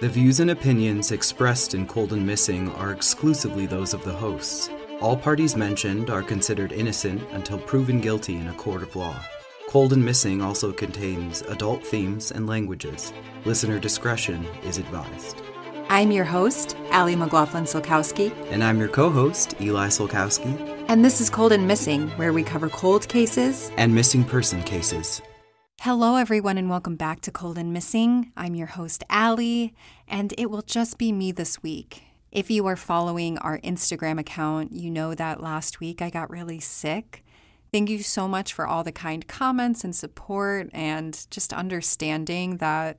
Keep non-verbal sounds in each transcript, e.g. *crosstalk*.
The views and opinions expressed in Cold and Missing are exclusively those of the hosts. All parties mentioned are considered innocent until proven guilty in a court of law. Cold and Missing also contains adult themes and languages. Listener discretion is advised. I'm your host, Ali McLaughlin Sulkowski. And I'm your co host, Eli Sulkowski. And this is Cold and Missing, where we cover cold cases and missing person cases. Hello, everyone, and welcome back to Cold and Missing. I'm your host, Allie, and it will just be me this week. If you are following our Instagram account, you know that last week I got really sick. Thank you so much for all the kind comments and support and just understanding that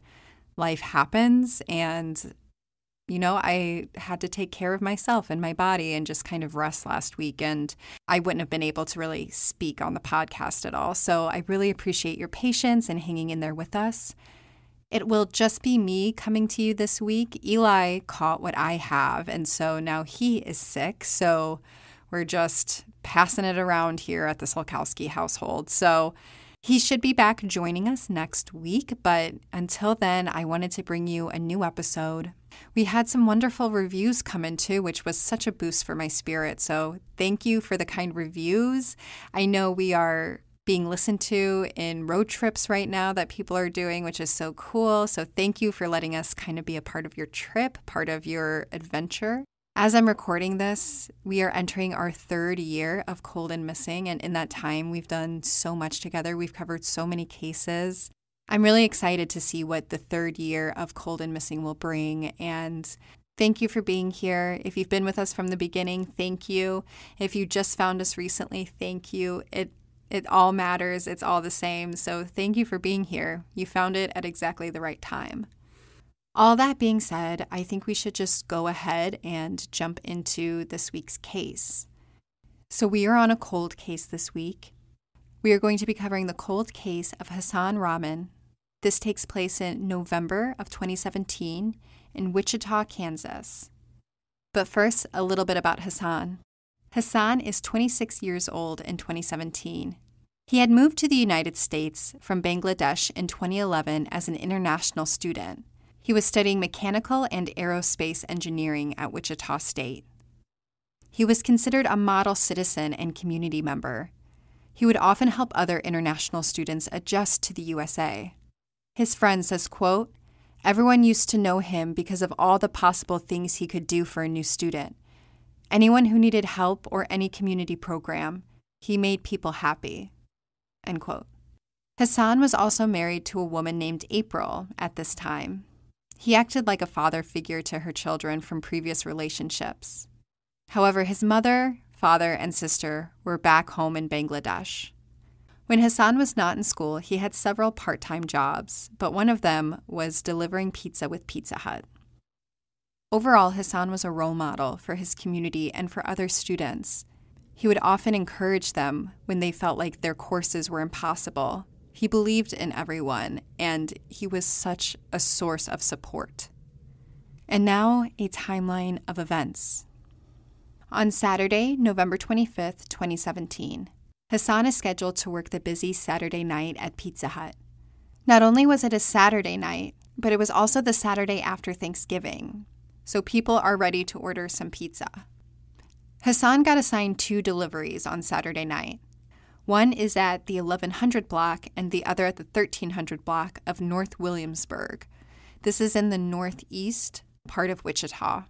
life happens and you know, I had to take care of myself and my body and just kind of rest last week. And I wouldn't have been able to really speak on the podcast at all. So I really appreciate your patience and hanging in there with us. It will just be me coming to you this week. Eli caught what I have. And so now he is sick. So we're just passing it around here at the Sulkowski household. So he should be back joining us next week, but until then, I wanted to bring you a new episode. We had some wonderful reviews come in too, which was such a boost for my spirit. So, thank you for the kind reviews. I know we are being listened to in road trips right now that people are doing, which is so cool. So, thank you for letting us kind of be a part of your trip, part of your adventure. As I'm recording this, we are entering our third year of Cold and Missing. And in that time, we've done so much together. We've covered so many cases. I'm really excited to see what the third year of Cold and Missing will bring. And thank you for being here. If you've been with us from the beginning, thank you. If you just found us recently, thank you. It it all matters. It's all the same. So thank you for being here. You found it at exactly the right time. All that being said, I think we should just go ahead and jump into this week's case. So, we are on a cold case this week. We are going to be covering the cold case of Hasan Rahman. This takes place in November of 2017 in Wichita, Kansas. But first, a little bit about Hasan. Hasan is 26 years old in 2017. He had moved to the United States from Bangladesh in 2011 as an international student. He was studying mechanical and aerospace engineering at Wichita State. He was considered a model citizen and community member. He would often help other international students adjust to the USA. His friend says, quote, Everyone used to know him because of all the possible things he could do for a new student. Anyone who needed help or any community program, he made people happy. End quote. Hasan was also married to a woman named April at this time. He acted like a father figure to her children from previous relationships. However, his mother, father, and sister were back home in Bangladesh. When Hasan was not in school, he had several part time jobs, but one of them was delivering pizza with Pizza Hut. Overall, Hasan was a role model for his community and for other students. He would often encourage them when they felt like their courses were impossible he believed in everyone, and he was such a source of support. And now, a timeline of events. On Saturday, November 25th, 2017, Hasan is scheduled to work the busy Saturday night at Pizza Hut. Not only was it a Saturday night, but it was also the Saturday after Thanksgiving, so people are ready to order some pizza. Hasan got assigned two deliveries on Saturday night. One is at the 1100 block and the other at the 1300 block of North Williamsburg. This is in the northeast part of Wichita.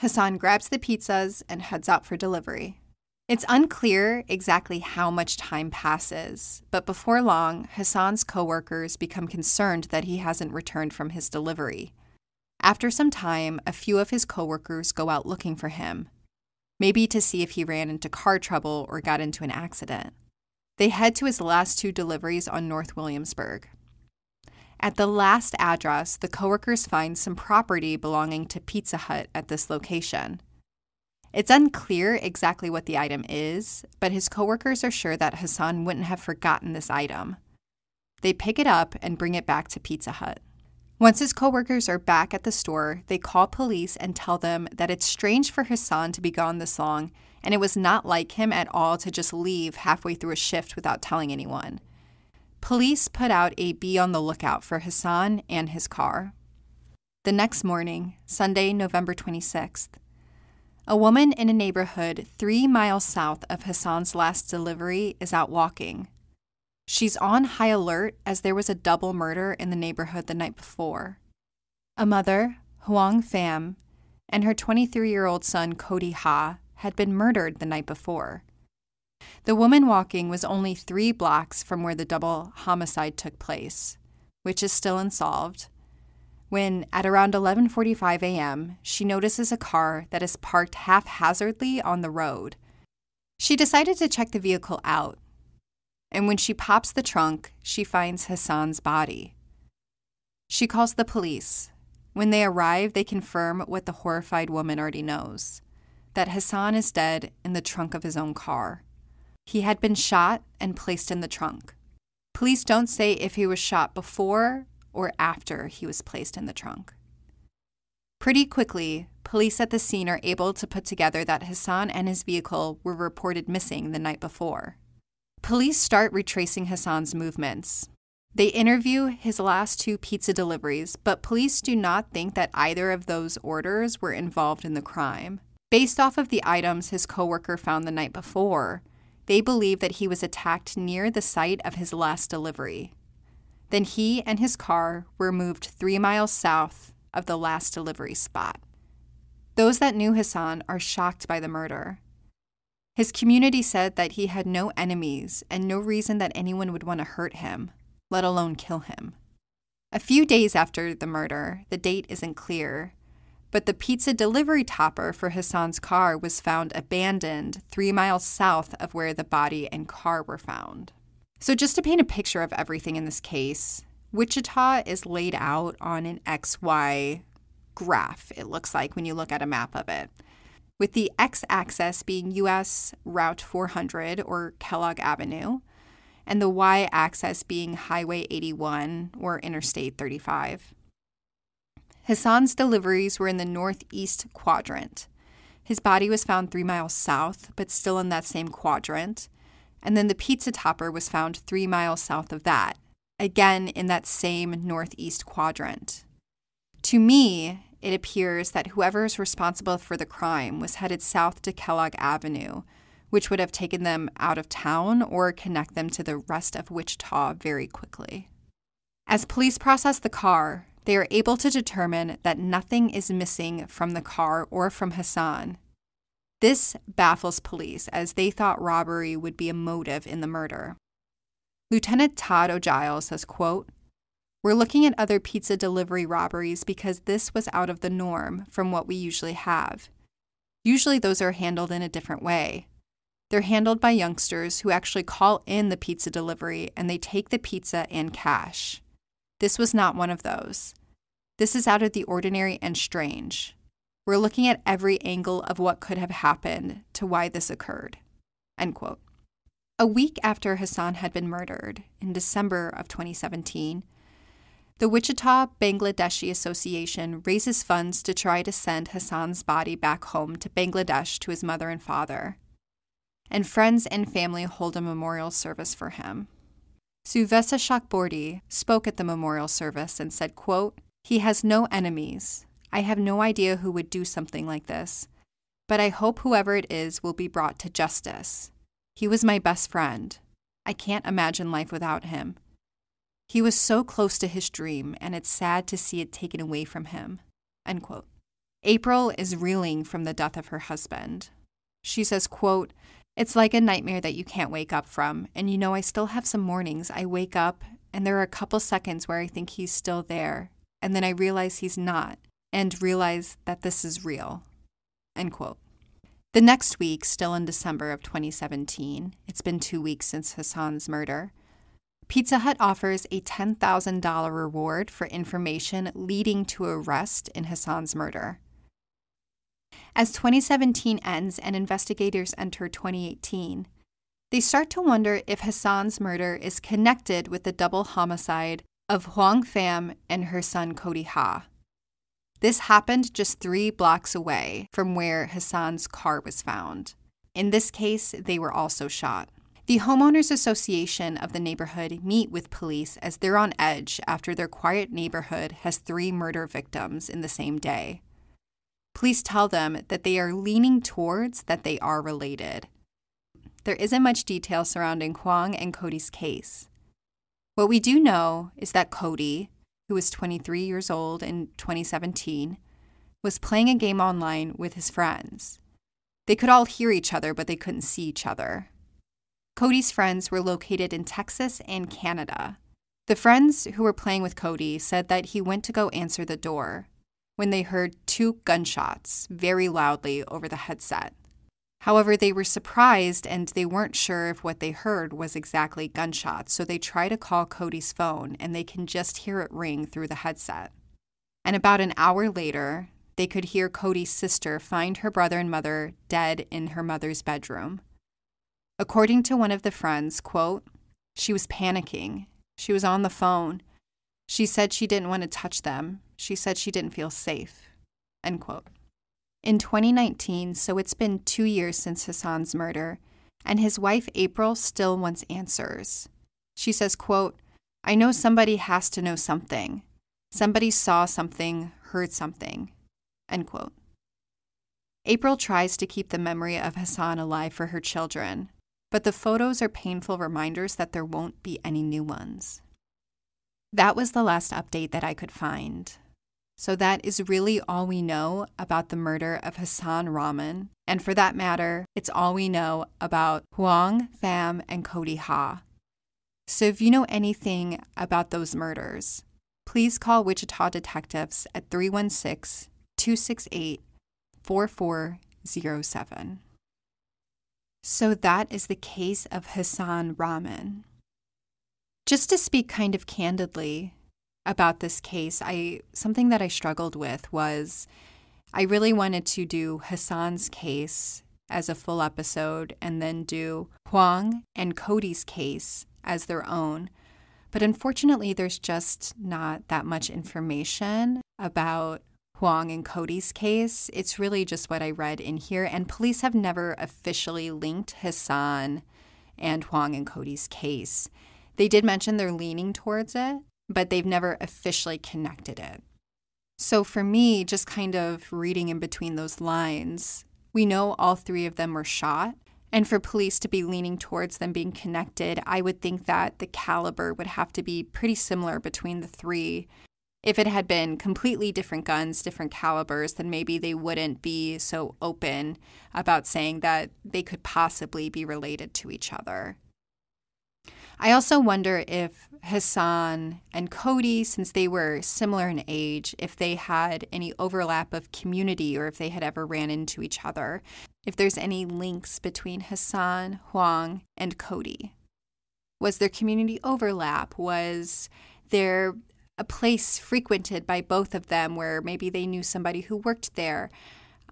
Hasan grabs the pizzas and heads out for delivery. It's unclear exactly how much time passes, but before long, Hasan's coworkers become concerned that he hasn't returned from his delivery. After some time, a few of his coworkers go out looking for him, maybe to see if he ran into car trouble or got into an accident. They head to his last two deliveries on North Williamsburg. At the last address, the coworkers find some property belonging to Pizza Hut at this location. It's unclear exactly what the item is, but his coworkers are sure that Hasan wouldn't have forgotten this item. They pick it up and bring it back to Pizza Hut. Once his coworkers are back at the store, they call police and tell them that it's strange for Hasan to be gone this long, and it was not like him at all to just leave halfway through a shift without telling anyone. Police put out a be on the lookout for Hasan and his car. The next morning, Sunday, November 26th, a woman in a neighborhood three miles south of Hasan's last delivery is out walking. She's on high alert as there was a double murder in the neighborhood the night before. A mother, Huong Pham, and her 23 year old son, Cody Ha, had been murdered the night before. The woman walking was only three blocks from where the double homicide took place, which is still unsolved, when at around 11:45 a.m., she notices a car that is parked haphazardly on the road. She decided to check the vehicle out. And when she pops the trunk, she finds Hasan's body. She calls the police. When they arrive, they confirm what the horrified woman already knows that Hasan is dead in the trunk of his own car. He had been shot and placed in the trunk. Police don't say if he was shot before or after he was placed in the trunk. Pretty quickly, police at the scene are able to put together that Hasan and his vehicle were reported missing the night before. Police start retracing Hasan's movements. They interview his last two pizza deliveries, but police do not think that either of those orders were involved in the crime. Based off of the items his coworker found the night before, they believe that he was attacked near the site of his last delivery. Then he and his car were moved three miles south of the last delivery spot. Those that knew Hasan are shocked by the murder. His community said that he had no enemies and no reason that anyone would want to hurt him, let alone kill him. A few days after the murder, the date isn't clear, but the pizza delivery topper for Hasan's car was found abandoned three miles south of where the body and car were found. So, just to paint a picture of everything in this case, Wichita is laid out on an XY graph, it looks like when you look at a map of it, with the x axis being US Route 400 or Kellogg Avenue, and the y axis being Highway 81 or Interstate 35. Hasan's deliveries were in the northeast quadrant. His body was found three miles south, but still in that same quadrant. And then the pizza topper was found three miles south of that, again in that same northeast quadrant. To me, it appears that whoever is responsible for the crime was headed south to Kellogg Avenue, which would have taken them out of town or connect them to the rest of Wichita very quickly. As police process the car, they are able to determine that nothing is missing from the car or from Hasan. This baffles police as they thought robbery would be a motive in the murder. Lieutenant Todd Ojile says, quote, We're looking at other pizza delivery robberies because this was out of the norm from what we usually have. Usually those are handled in a different way. They're handled by youngsters who actually call in the pizza delivery and they take the pizza and cash. This was not one of those. This is out of the ordinary and strange. We're looking at every angle of what could have happened to why this occurred. End quote. A week after Hasan had been murdered, in December of 2017, the Wichita Bangladeshi Association raises funds to try to send Hasan's body back home to Bangladesh to his mother and father. And friends and family hold a memorial service for him. Suvesa Shakbordi spoke at the memorial service and said, quote, He has no enemies. I have no idea who would do something like this, but I hope whoever it is will be brought to justice. He was my best friend. I can't imagine life without him. He was so close to his dream, and it's sad to see it taken away from him. April is reeling from the death of her husband. She says, quote, it's like a nightmare that you can't wake up from. And you know, I still have some mornings. I wake up and there are a couple seconds where I think he's still there. And then I realize he's not and realize that this is real. End quote. The next week, still in December of 2017, it's been two weeks since Hasan's murder, Pizza Hut offers a $10,000 reward for information leading to arrest in Hasan's murder. As 2017 ends and investigators enter 2018, they start to wonder if Hasan's murder is connected with the double homicide of Huong Pham and her son Cody Ha. This happened just three blocks away from where Hasan's car was found. In this case, they were also shot. The Homeowners Association of the neighborhood meet with police as they're on edge after their quiet neighborhood has three murder victims in the same day. Police tell them that they are leaning towards that they are related. There isn't much detail surrounding Huong and Cody's case. What we do know is that Cody, who was 23 years old in 2017, was playing a game online with his friends. They could all hear each other, but they couldn't see each other. Cody's friends were located in Texas and Canada. The friends who were playing with Cody said that he went to go answer the door when they heard two gunshots very loudly over the headset. However, they were surprised and they weren't sure if what they heard was exactly gunshots, so they try to call Cody's phone and they can just hear it ring through the headset. And about an hour later, they could hear Cody's sister find her brother and mother dead in her mother's bedroom. According to one of the friends, quote, she was panicking. She was on the phone. She said she didn't want to touch them. She said she didn't feel safe. End quote. In 2019, so it's been two years since Hasan's murder, and his wife April still wants answers. She says, quote, I know somebody has to know something. Somebody saw something, heard something. End quote. April tries to keep the memory of Hasan alive for her children, but the photos are painful reminders that there won't be any new ones. That was the last update that I could find. So, that is really all we know about the murder of Hasan Rahman. And for that matter, it's all we know about Huong, Pham, and Cody Ha. So, if you know anything about those murders, please call Wichita detectives at 316 268 4407. So that is the case of Hasan Rahman. Just to speak kind of candidly about this case, I something that I struggled with was I really wanted to do Hasan's case as a full episode and then do Huong and Cody's case as their own. But unfortunately, there's just not that much information about Huong and Cody's case, it's really just what I read in here. And police have never officially linked Hasan and Huong and Cody's case. They did mention they're leaning towards it, but they've never officially connected it. So for me, just kind of reading in between those lines, we know all three of them were shot. And for police to be leaning towards them being connected, I would think that the caliber would have to be pretty similar between the three if it had been completely different guns, different calibers, then maybe they wouldn't be so open about saying that they could possibly be related to each other. I also wonder if Hasan and Cody, since they were similar in age, if they had any overlap of community or if they had ever ran into each other, if there's any links between Hasan, Huong, and Cody. Was there community overlap? Was there a place frequented by both of them where maybe they knew somebody who worked there?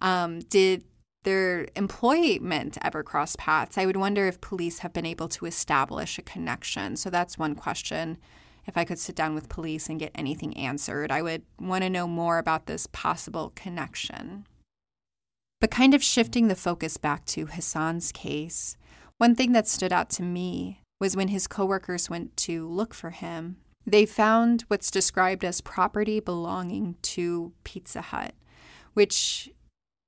Um, did their employment ever cross paths? I would wonder if police have been able to establish a connection. So that's one question. If I could sit down with police and get anything answered, I would want to know more about this possible connection. But kind of shifting the focus back to Hasan's case, one thing that stood out to me was when his coworkers went to look for him they found what's described as property belonging to Pizza Hut, which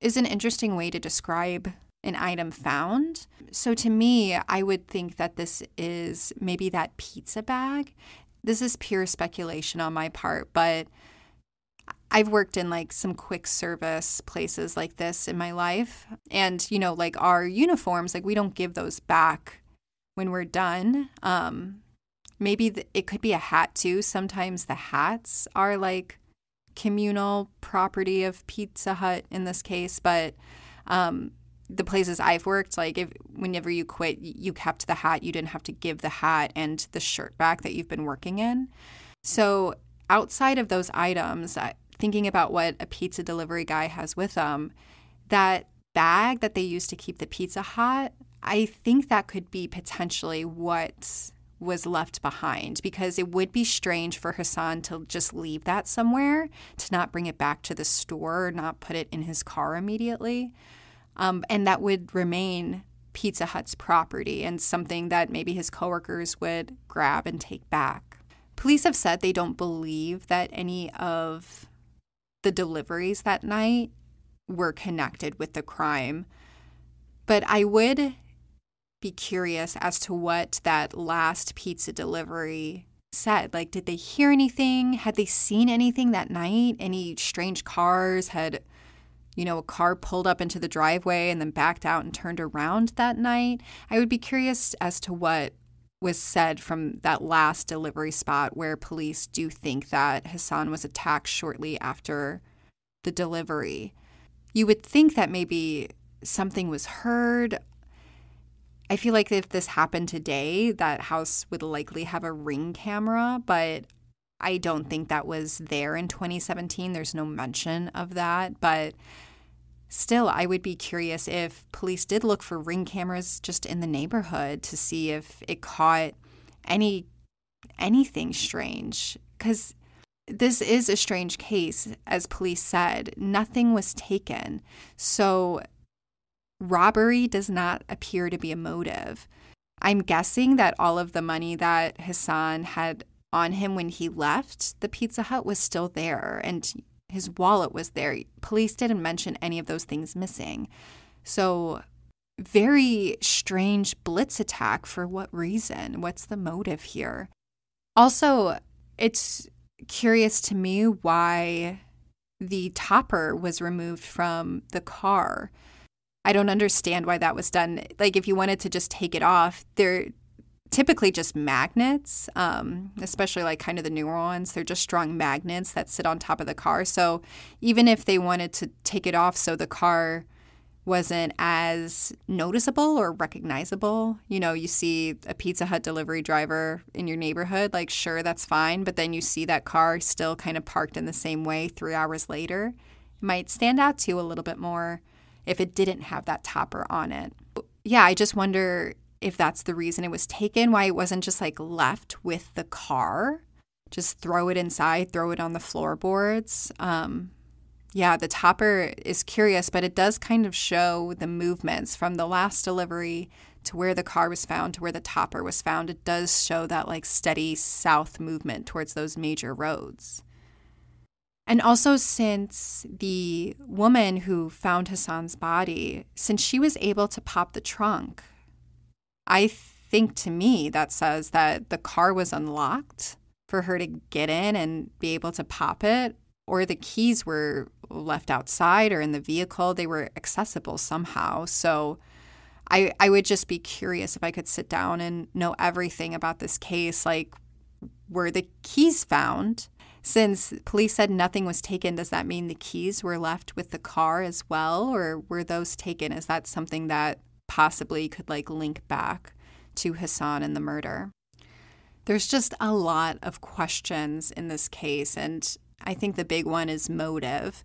is an interesting way to describe an item found. So to me, I would think that this is maybe that pizza bag. This is pure speculation on my part, but I've worked in like some quick service places like this in my life. And, you know, like our uniforms, like we don't give those back when we're done. Um, maybe it could be a hat too. Sometimes the hats are like communal property of Pizza Hut in this case, but um, the places I've worked, like if whenever you quit, you kept the hat. You didn't have to give the hat and the shirt back that you've been working in. So outside of those items, thinking about what a pizza delivery guy has with them, that bag that they use to keep the pizza hot, I think that could be potentially what was left behind because it would be strange for Hasan to just leave that somewhere, to not bring it back to the store, not put it in his car immediately. Um, and that would remain Pizza Hut's property and something that maybe his coworkers would grab and take back. Police have said they don't believe that any of the deliveries that night were connected with the crime. But I would be curious as to what that last pizza delivery said. Like, did they hear anything? Had they seen anything that night? Any strange cars? Had, you know, a car pulled up into the driveway and then backed out and turned around that night? I would be curious as to what was said from that last delivery spot where police do think that Hasan was attacked shortly after the delivery. You would think that maybe something was heard. I feel like if this happened today, that house would likely have a ring camera, but I don't think that was there in 2017. There's no mention of that. But still, I would be curious if police did look for ring cameras just in the neighborhood to see if it caught any anything strange cuz this is a strange case as police said nothing was taken so robbery does not appear to be a motive i'm guessing that all of the money that hasan had on him when he left the pizza hut was still there and his wallet was there. Police didn't mention any of those things missing. So, very strange blitz attack for what reason? What's the motive here? Also, it's curious to me why the topper was removed from the car. I don't understand why that was done. Like, if you wanted to just take it off, they're typically just magnets, um, especially like kind of the newer ones. They're just strong magnets that sit on top of the car. So even if they wanted to take it off so the car wasn't as noticeable or recognizable, you know, you see a Pizza Hut delivery driver in your neighborhood, like, sure, that's fine. But then you see that car still kind of parked in the same way three hours later. It might stand out to you a little bit more if it didn't have that topper on it. Yeah, I just wonder if that's the reason it was taken, why it wasn't just like left with the car. Just throw it inside, throw it on the floorboards. Um, yeah, the topper is curious, but it does kind of show the movements from the last delivery to where the car was found to where the topper was found. It does show that like steady south movement towards those major roads. And also, since the woman who found Hasan's body, since she was able to pop the trunk, I think to me that says that the car was unlocked for her to get in and be able to pop it, or the keys were left outside or in the vehicle. They were accessible somehow. So I, I would just be curious if I could sit down and know everything about this case. Like, were the keys found? Since police said nothing was taken, does that mean the keys were left with the car as well? Or were those taken? Is that something that possibly could like link back to Hasan and the murder. There's just a lot of questions in this case, and I think the big one is motive.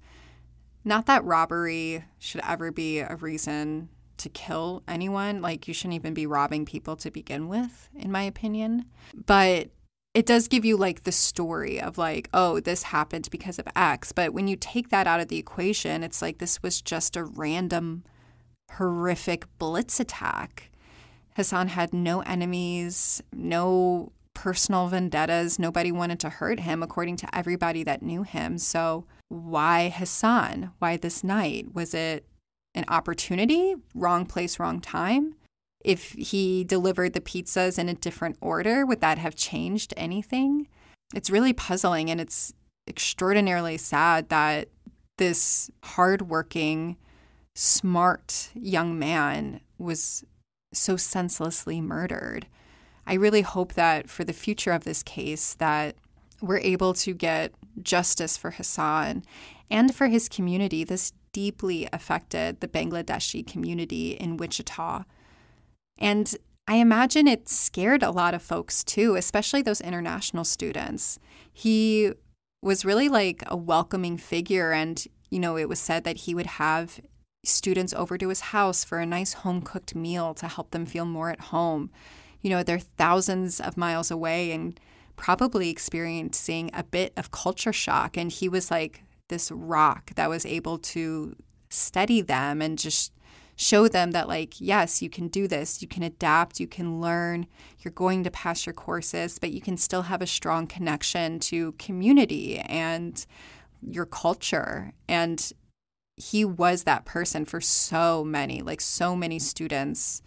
Not that robbery should ever be a reason to kill anyone. Like, you shouldn't even be robbing people to begin with, in my opinion. But it does give you like the story of like, oh, this happened because of X. But when you take that out of the equation, it's like this was just a random horrific blitz attack. Hasan had no enemies, no personal vendettas. Nobody wanted to hurt him, according to everybody that knew him. So, why Hasan? Why this night? Was it an opportunity? Wrong place, wrong time? If he delivered the pizzas in a different order, would that have changed anything? It's really puzzling and it's extraordinarily sad that this hardworking, smart young man was so senselessly murdered. I really hope that for the future of this case that we're able to get justice for Hasan and for his community. This deeply affected the Bangladeshi community in Wichita. And I imagine it scared a lot of folks too, especially those international students. He was really like a welcoming figure and you know, it was said that he would have students over to his house for a nice home cooked meal to help them feel more at home. You know, they're thousands of miles away and probably experiencing a bit of culture shock. And he was like this rock that was able to steady them and just show them that, like, yes, you can do this, you can adapt, you can learn, you're going to pass your courses, but you can still have a strong connection to community and your culture. And he was that person for so many, like, so many students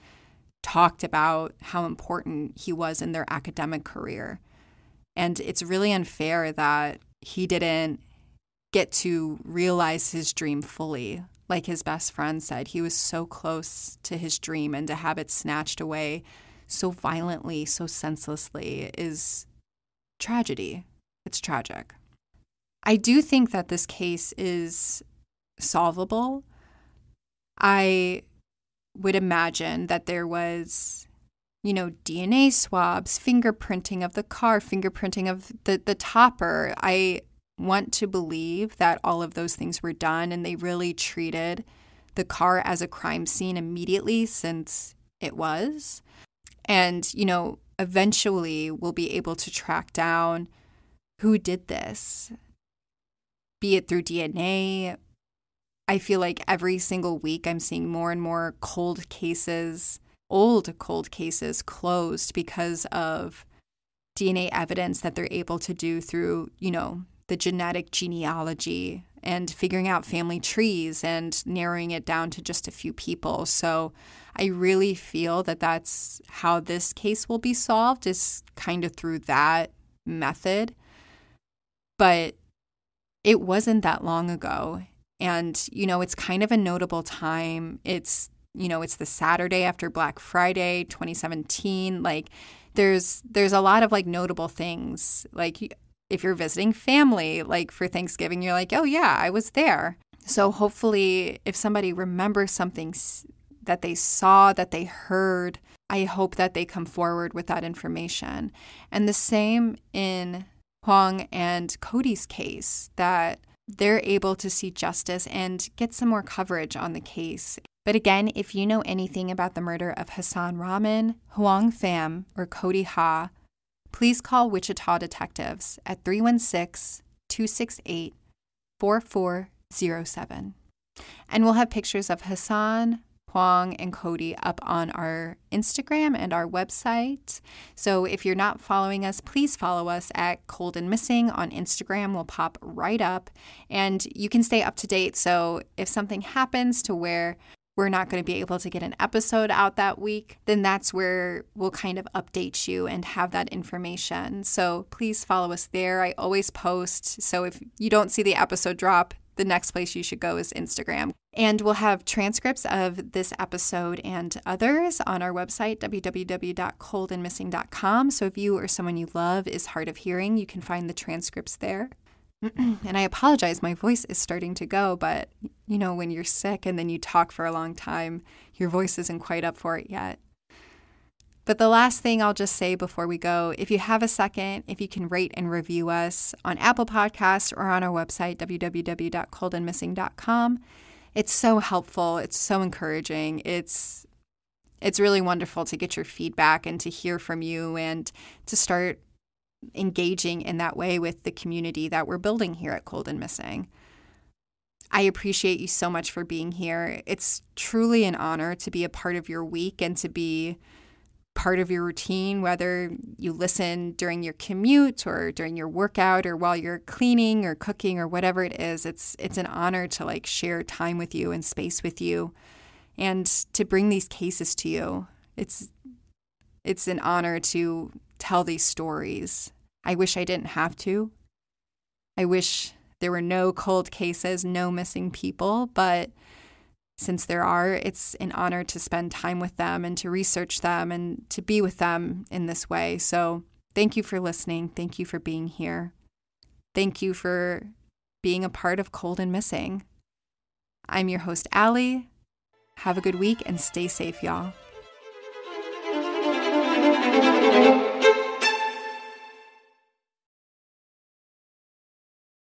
talked about how important he was in their academic career. And it's really unfair that he didn't get to realize his dream fully. Like his best friend said, he was so close to his dream, and to have it snatched away so violently, so senselessly is tragedy. It's tragic. I do think that this case is solvable. I would imagine that there was you know, DNA swabs, fingerprinting of the car, fingerprinting of the, the topper. I want to believe that all of those things were done and they really treated the car as a crime scene immediately since it was. And, you know, eventually we'll be able to track down who did this, be it through DNA. I feel like every single week I'm seeing more and more cold cases old cold cases closed because of DNA evidence that they're able to do through, you know, the genetic genealogy and figuring out family trees and narrowing it down to just a few people. So I really feel that that's how this case will be solved is kind of through that method. But it wasn't that long ago. And, you know, it's kind of a notable time. It's you know, it's the Saturday after Black Friday 2017. Like there's there's a lot of like notable things. Like if you're visiting family, like for Thanksgiving, you're like, "Oh yeah, I was there." So hopefully if somebody remembers something that they saw, that they heard, I hope that they come forward with that information. And the same in Huong and Cody's case that they're able to see justice and get some more coverage on the case. But again, if you know anything about the murder of Hasan Rahman, Huong Pham, or Cody Ha, please call Wichita detectives at 316 268 4407. And we'll have pictures of Hasan, Huong, and Cody up on our Instagram and our website. So if you're not following us, please follow us at Cold and Missing on Instagram. We'll pop right up and you can stay up to date. So if something happens to where we're not going to be able to get an episode out that week, then that's where we'll kind of update you and have that information. So please follow us there. I always post. So if you don't see the episode drop, the next place you should go is Instagram. And we'll have transcripts of this episode and others on our website, www.coldandmissing.com. So if you or someone you love is hard of hearing, you can find the transcripts there. *clears throat* and I apologize, my voice is starting to go, but you know, when you're sick and then you talk for a long time, your voice isn't quite up for it yet. But the last thing I'll just say before we go if you have a second, if you can rate and review us on Apple Podcasts or on our website, www.coldandmissing.com, it's so helpful. It's so encouraging. It's it's really wonderful to get your feedback and to hear from you and to start engaging in that way with the community that we're building here at Cold and Missing. I appreciate you so much for being here. It's truly an honor to be a part of your week and to be part of your routine, whether you listen during your commute or during your workout or while you're cleaning or cooking or whatever it is. It's it's an honor to like share time with you and space with you and to bring these cases to you. It's it's an honor to tell these stories. I wish I didn't have to. I wish there were no cold cases, no missing people, but since there are, it's an honor to spend time with them and to research them and to be with them in this way. So, thank you for listening. Thank you for being here. Thank you for being a part of Cold and Missing. I'm your host, Allie. Have a good week and stay safe, y'all.